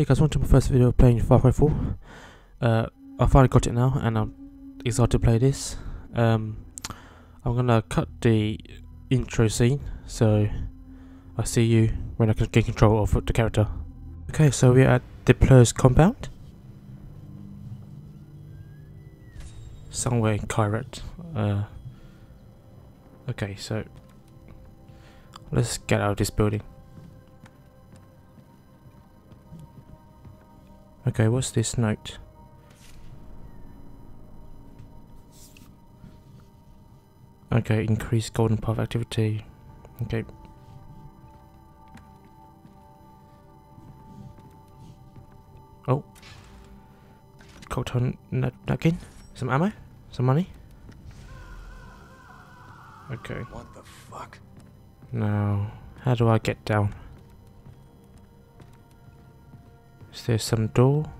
Hey guys, welcome to my first video playing Far Cry 4. Uh, I finally got it now and I'm excited to play this. Um, I'm gonna cut the intro scene so I see you when I can get control of the character. Okay, so we're at De Pleur's compound. Somewhere in Kyrat. Uh, okay, so let's get out of this building. Okay, what's this note? Okay, increase golden path activity. Okay. Oh. Cocktail nut napkin? Some ammo? Some money? Okay. What the fuck? Now, how do I get down? Is there some door?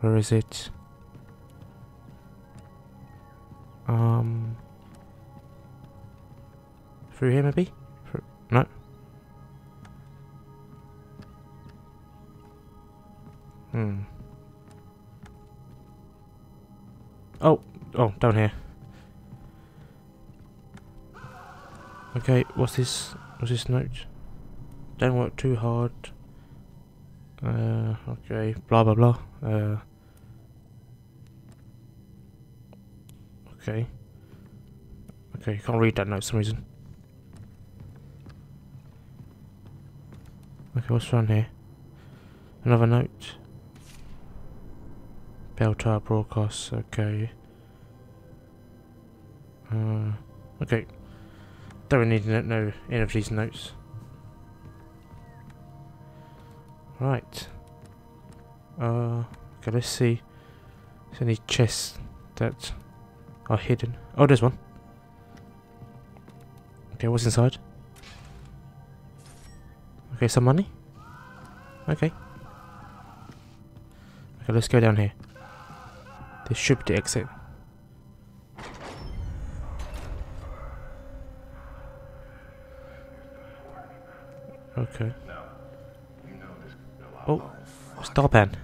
Where is it? Um, through here maybe? Through, no. Hmm. Oh, oh, down here. Okay, what's this? What's this note? Don't work too hard. Uh, okay, blah blah blah. Uh, okay. Okay, can't read that note for some reason. Okay, what's around here? Another note. Bell tower broadcast, okay. Uh, okay. Don't need know any of these notes. Right. Uh, okay, let's see. Is any chests that are hidden? Oh, there's one. Okay, what's inside? Okay, some money. Okay. Okay, let's go down here. This should be the exit. Okay. Oh, Darpan.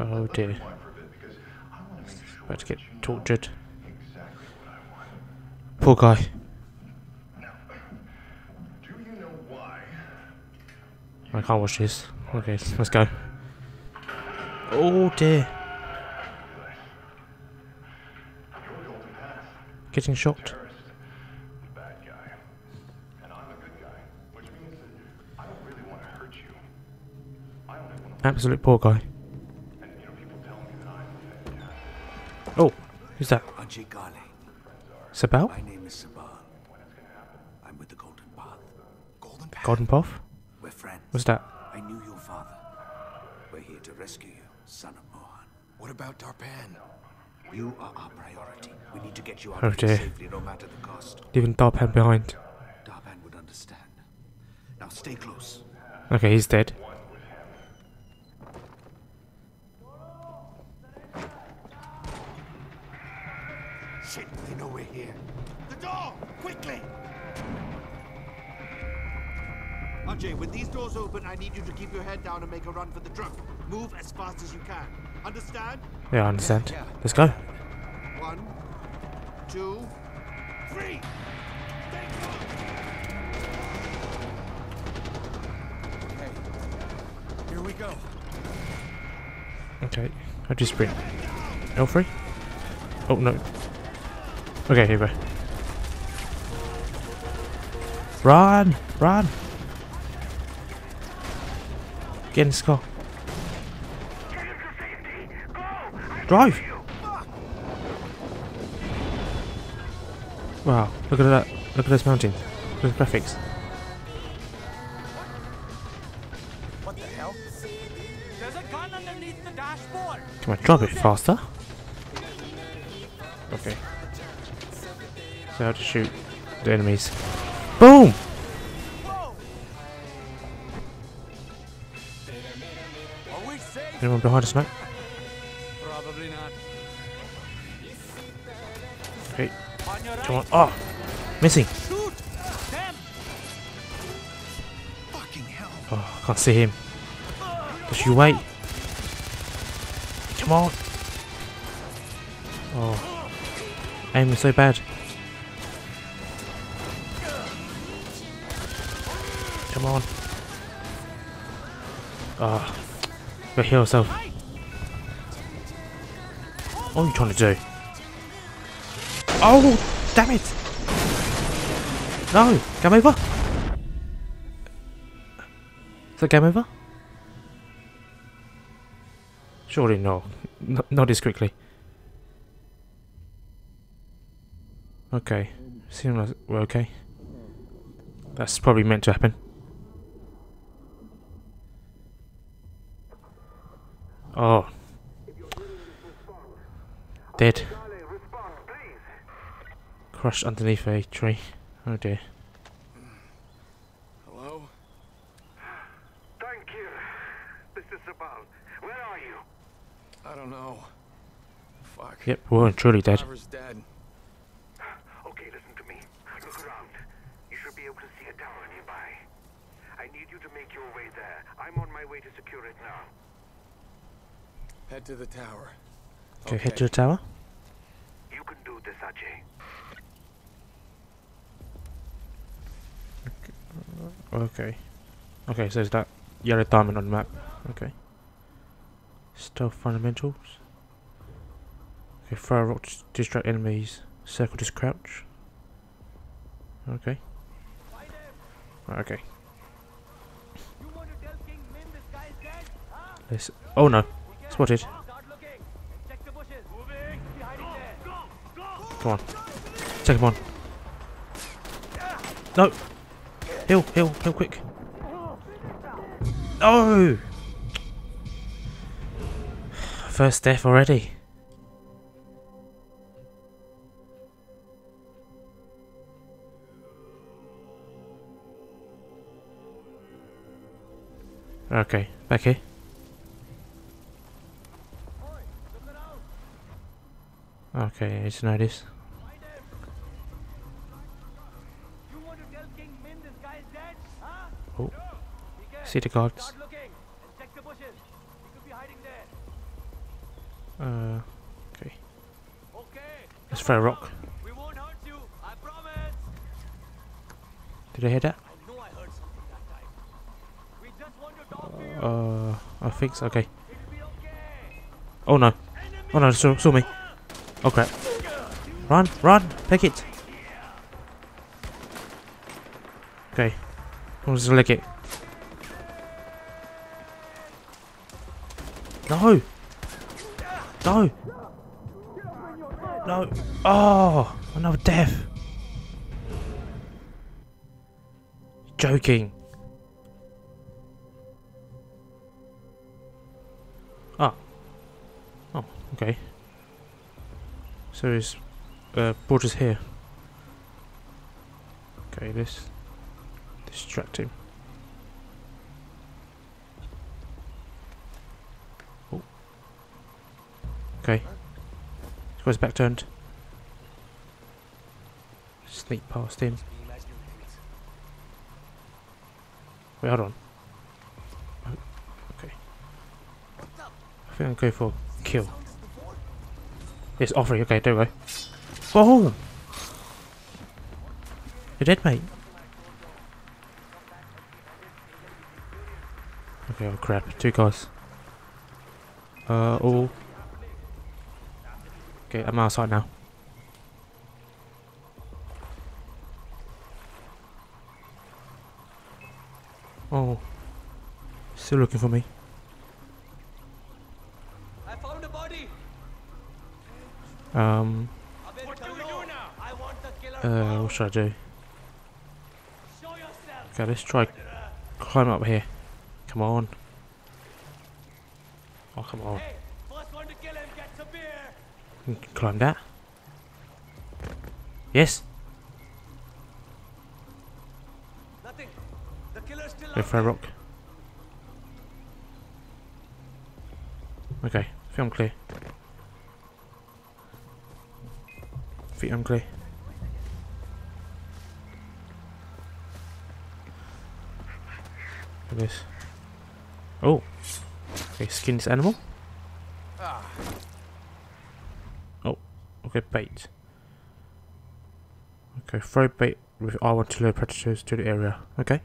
Oh dear. About to get tortured. Poor guy. I can't watch this. Okay, let's go. Oh dear. Getting shocked. Absolute poor guy. Oh, who's that? Ajay Ghale. Sabal? My name is Sabal. I'm with the Golden Path. Golden Path? Golden Path? We're friends. What's that? I knew your father. We're here to rescue you, son of Mohan. What about Darpan? You are our priority. We need to get you out Oh of here dear. safely, no matter the cost. Leaving Darpan behind. Darpan would understand. Now stay close. Okay, he's dead. Doors open, I need you to keep your head down and make a run for the truck. Move as fast as you can. Understand? Yeah, I understand. Yeah. Let's go. One, two, three. Okay. Here we go. Okay, do you sprint? L3? Oh no. Okay, here we go. Run! Run! Get in this car. Drive! Wow, look at that. Look at those mountains. Look at the graphics. What the hell? There's a gun underneath the dashboard. Can I drive it faster? Okay. So how to shoot the enemies. Anyone behind us now? Probably not. Okay, On your come on. Oh! Missing! Shoot them. Can't see him. Just you wait. Come on. Oh. Aim is so bad. Come on. Ah. Go heal yourself. What are you trying to do? Oh, damn it! No, game over. Is that game over? Surely no. N not this quickly. Okay. Seems like we're okay. That's probably meant to happen. Oh. Dead. Crushed underneath a tree. Oh dear. Hello? Thank you. This is Sabal. Where are you? I don't know. Fuck. Yep, we're truly dead. Driver's dead. Okay, listen to me. Look around. You should be able to see a tower nearby. I need you to make your way there. I'm on my way to secure it now. Head to the tower. Okay, head to the tower. You can do this, Ajay. Okay. Okay, so it's that yellow diamond on the map. Okay. Stealth fundamentals. Okay, throw a rock to distract enemies. Circle to crouch. Okay. Okay. Let's. Oh no! Spotted. Come on. Take him on. No! Heal, heal, heal quick. No! First death already. Okay, back here. Okay, I need to know this. Oh. See the guards. Uh, okay. Let's throw a rock. Did I hear that? Uh, I think so. Okay. Oh no. Oh no, saw, saw me. Oh crap. Run, run, pick it. Okay. I'm just lick it. No! No! No! Oh! Another death! Joking. Ah. Oh, okay. So his uh, border's here. Okay, this distract him. Oh. Okay. He's got his back turned. Sneak past him. Wait, hold on. Oh, Okay. I think I'll go for kill. It's offering. Okay, there we go. Whoa! You're dead, mate. Okay, oh crap. Two guys. Uh, oh. Okay, I'm outside now. Oh. Still looking for me. Killer. uh, what should I do? Okay, let's try climb up here. Come on. Oh, come on. Climb that. Yes. Go for a rock. Okay, I'm clear. Think I'm. Look at this. Oh. Okay, skin this animal. Oh, okay, bait. Okay, throw bait with R1 to lure predators to the area. Okay.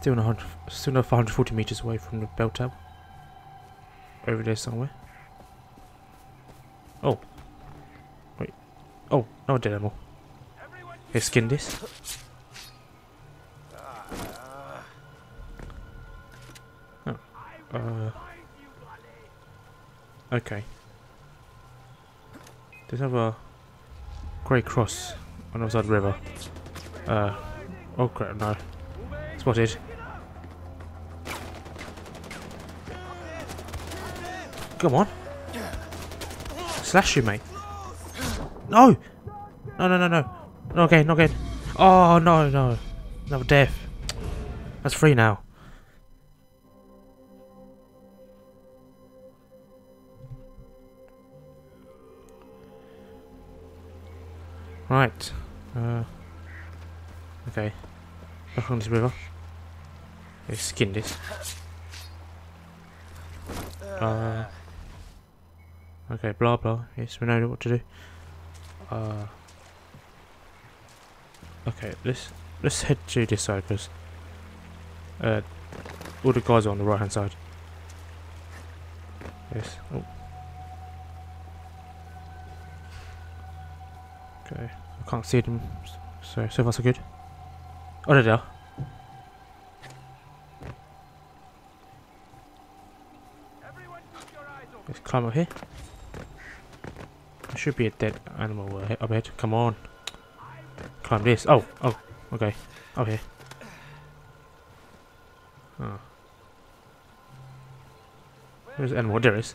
Still, 100, still another 540 meters away from the bell tower. Over there somewhere. Oh. Wait. Oh, no dead animal. Here, skin this. Oh. Uh. Okay. There's another grey cross on the other side of the river. Uh. Oh crap, no. Spotted. Come on. Slash you, mate. No! No, no, no, no. Not again, not again. Oh, no, no. Another death. That's free now. Right. Uh, okay. Back on this river. Let's skin this. Uh, okay, blah blah. Yes, we know what to do. Uh, okay, let's let's head to this side because uh, all the guys are on the right hand side. Yes. Oh. Okay, I can't see them. So so far so good. Oh, there they are. Let's climb up here. Should be a dead animal up ahead. Come on. Climb this. Oh, oh, okay. Up here. Oh. Where's the animal? There is.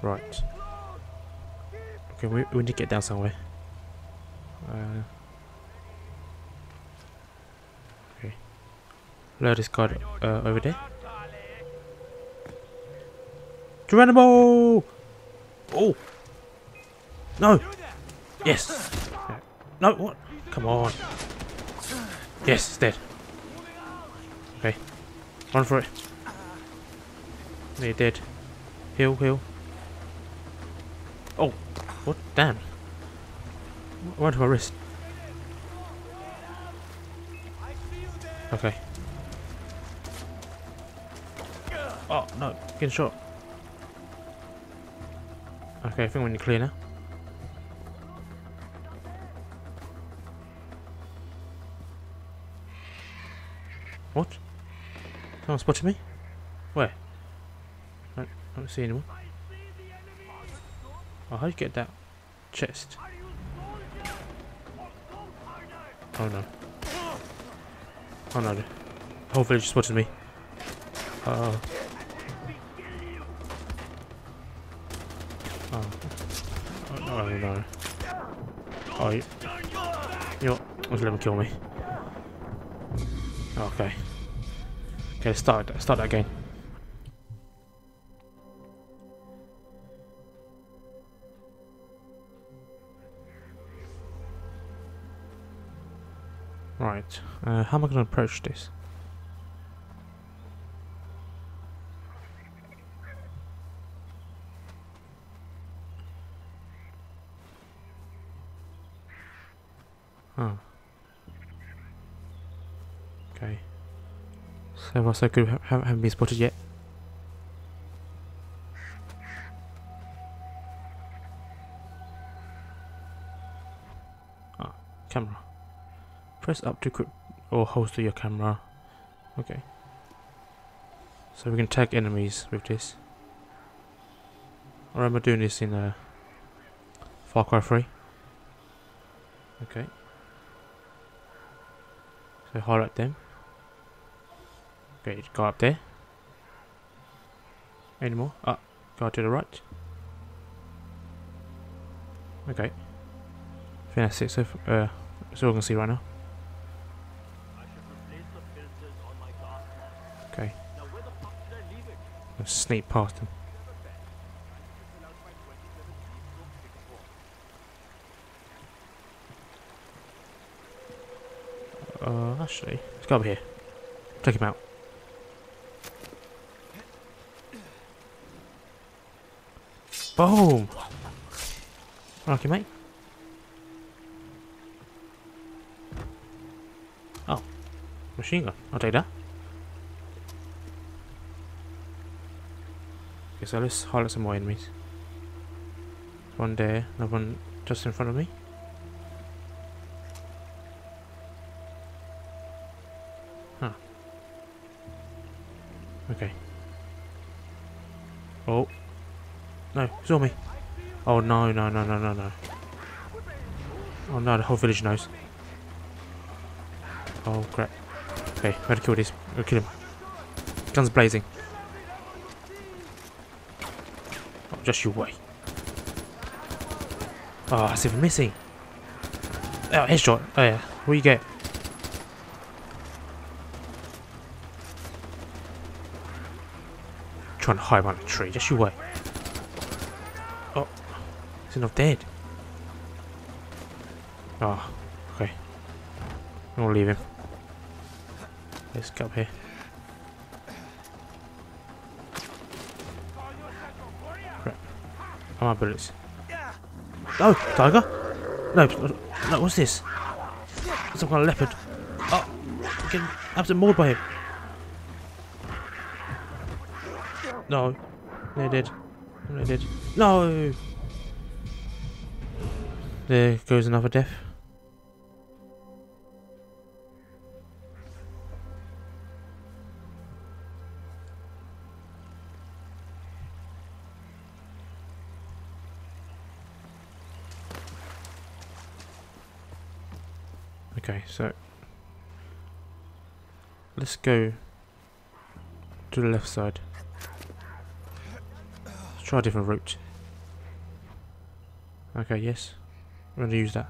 Right. Okay, we, we need to get down somewhere. Uh, okay. Load guy uh, over there. Geronimo! Oh! No! Yes! No, what? Come on. Yes, it's dead. Okay. Run for it. They're dead. Heal, heal. Oh! What? Damn. What to my wrist? Okay. Oh, no. Getting shot. Okay, I think we need to clear now. What? Someone spotted me? Where? I don't, see anyone. Oh, how'd you get that chest? Oh no. Oh no. The whole village spotted me. Oh. Oh no. Oh, you. You know? Just let him kill me. Okay. Okay, start, start that again. Right. Uh, how am I going to approach this? Huh. Okay. Far so haven't been spotted yet. Ah, camera. Press up to equip or hold to your camera. Okay. So we can tag enemies with this. I remember doing this in uh, Far Cry 3. Okay. So highlight them. Okay, go up there. Any more? Ah, go to the right. Okay. I think so uh, can see right now. Okay. I'll sneak past him. Fill out my 27 three-stroke Singapore. Uh, actually, let's go over here. Take him out. Boom! Okay, mate. Oh, machine gun. I'll take that. Okay, so let's highlight some more enemies. One there, another one just in front of me. Me. Oh no, no, no, no, no, no. Oh no, the whole village knows. Oh crap. Okay, we gotta kill this. We'll kill him. Guns blazing. Oh, just your way. Ah, oh, that's even missing. Oh, headshot. Oh yeah. What you get? Trying to hide behind a tree. Just your wait. Oh, he's not dead. Oh, okay. Gonna leave him. Let's get up here. Crap. Oh, my bullets. No, tiger. No, no. What's this? Some kind of leopard. Oh, I'm getting absolutely mauled by him. No, they did. They did. No. There goes another death. Okay, so let's go to the left side. Let's try a different route. Okay, yes. I'm to use that.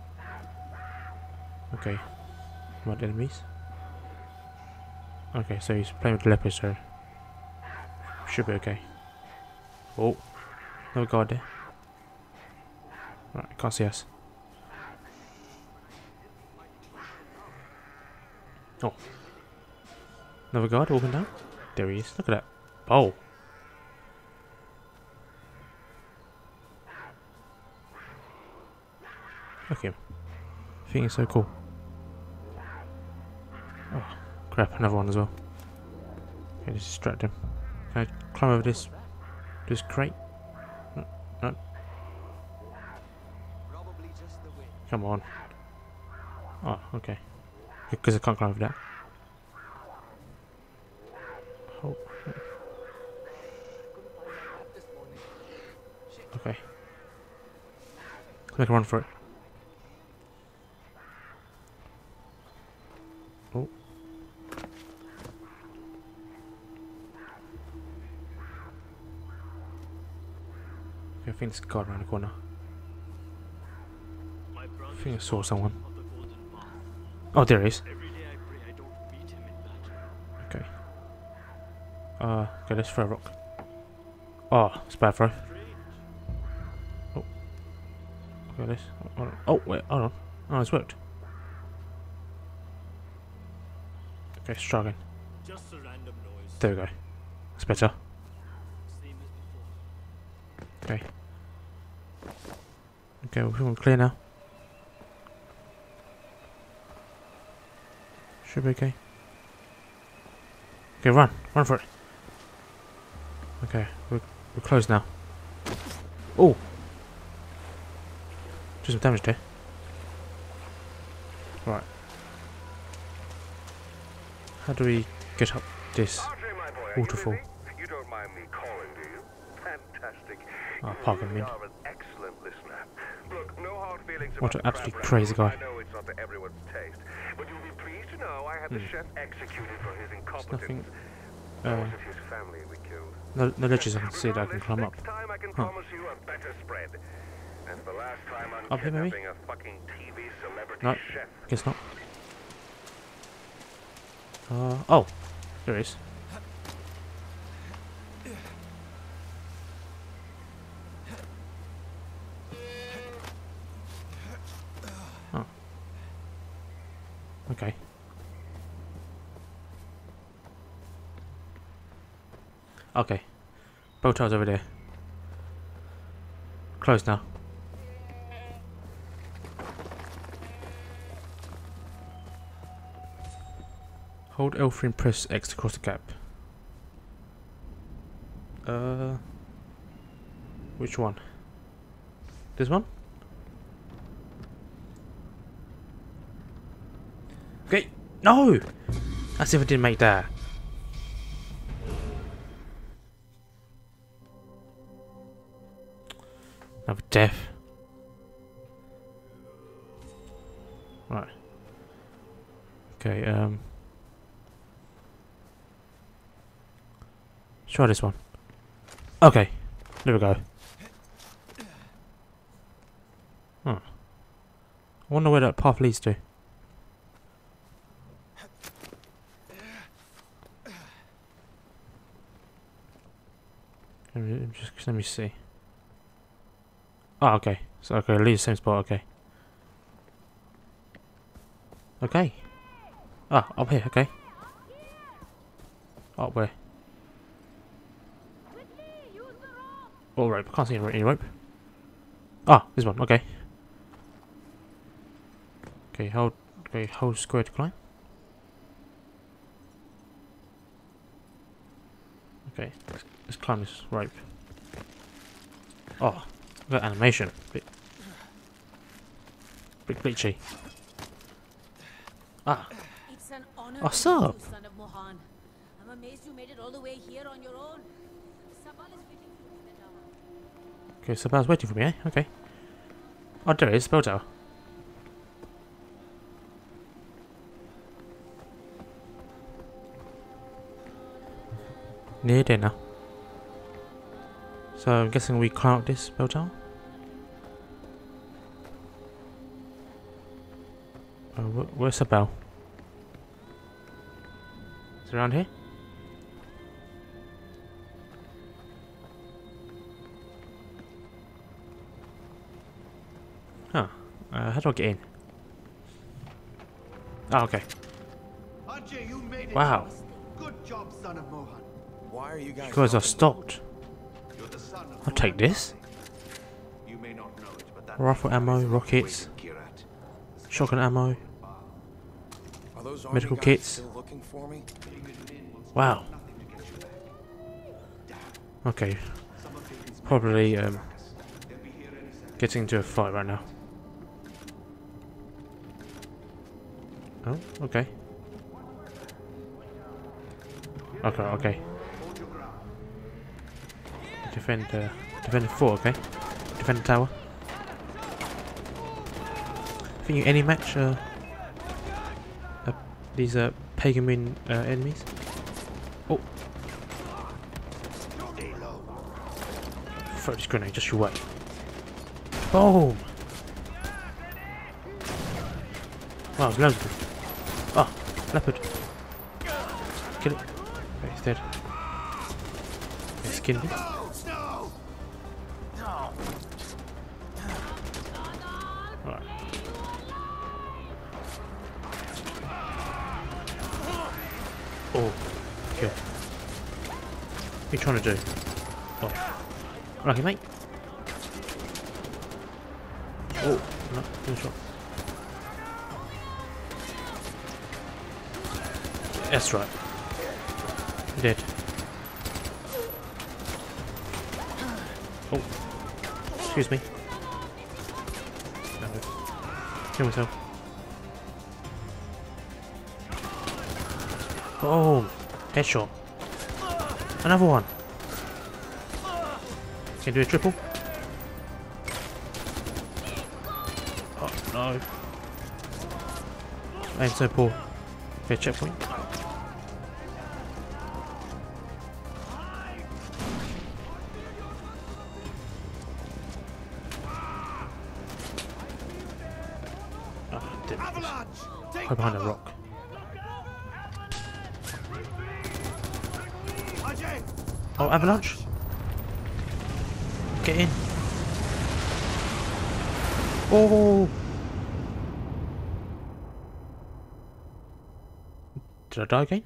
Okay. What enemies? Okay, so he's playing with the leopard, so should be okay. Oh, no guard there. Right, can't see us. Oh. Another guard walking down. There he is. Look at that. Oh. Look him. I think he's so cool. Oh, crap. Another one as well. Okay, just distract him. Can I climb over this this crate? No. no. Come on. Oh, okay. Because I can't climb over that. Oh. Okay. Make a run for it. Think it's a guard around the corner. I think I saw someone. Oh, there he is. Okay. Uh, okay, let's throw a rock. Oh, it's bad throw. Strange. Okay, this. Oh, oh, wait, hold on. Oh, it's worked. Okay, let's noise. There we go. That's better. Okay. Okay, we're clear now. Should be okay. Okay, run. Run for it. Okay, we're, we're closed now. Oh! Do some damage there. Right. How do we get up this? Andre, my boy, are Waterfall. You, busy? you don't mind me calling, do you? Fantastic. Oh, pardon me. are an excellent listener. Look, no What an the absolute crab crazy guy. I know it's not to everyone's taste, but you'll be pleased to know I had the Hmm. chef executed for his incompetence. nothing, Uh, was it his family we killed. no, no ledges I can see that I can climb up. Next time I can Huh. promise you a better spread. And the last time on Up here, maybe? kidnapping a fucking TV celebrity No. chef. Guess not. Uh, oh, there is. Okay. Okay. Bow tie's over there. Close now. Hold L3 and press X to cross the gap. Uh, which one? This one? Okay, no! As if I didn't make that. Another death. Right. Okay, um. Try this one. Okay, there we go. Huh. I wonder where that path leads to. Let me just let me see. Oh, okay. So okay, leave the same spot. Okay. Okay. Ah, up here. Okay. Up where? All right, I can't see any any rope. Ah, this one. Okay. Okay, hold. Okay, hold square to climb. Okay, let's, climb this rope. Oh, that animation. Bit, bit glitchy. Ah, It's an honor What's up? you, son of Mohan. I'm amazed you made it all the way here on your own. Sabal is waiting for you in the tower. okay, so Bow's waiting for me, eh? Okay. Oh, there it is, bell tower. Near now. So I'm guessing we climb up this bell tower. Oh, wh- where's the bell? Is it around here? Huh. Uh, how do I get in? Oh, okay. Ajay, you made it. Wow. Good job, son of Mohan. Why are you guys? Because I've helping stopped. I'll take this. Rifle ammo, rockets, shotgun ammo. Medical kits. For me? Wow. Okay. Probably um, getting into a fight right now. Oh, okay. Okay, okay. Defend, uh, defend the fort, okay. Defend the tower. I think you any match uh, uh, these uh, Pagan Min uh, enemies? Oh. Throw this grenade just your way. Boom! Wow, there's loads of them. Oh, leopard. Kill it. Okay, it's dead. Okay, skin it. What are you trying to do? Oh. Lucky mate. Oh, no, good shot. That's right. Dead. Oh. Excuse me. No. Kill myself. Boom! Headshot. Another one. Can do a triple. Oh no. Aim so poor. Okay, checkpoint. Oh, Go behind a rock. Oh, avalanche! Get in! Oh! Did I die again?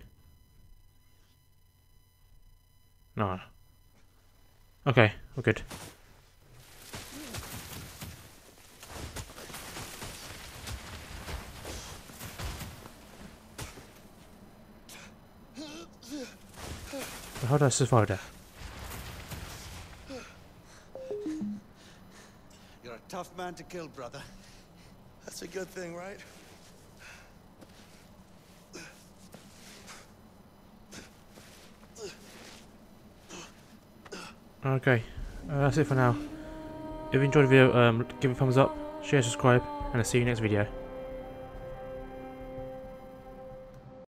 No. Okay, we're good. How did I survive that? Tough man to kill, brother. That's a good thing, right? Okay, uh, that's it for now. If you enjoyed the video, um, give it a thumbs up, share, subscribe, and I'll see you next video.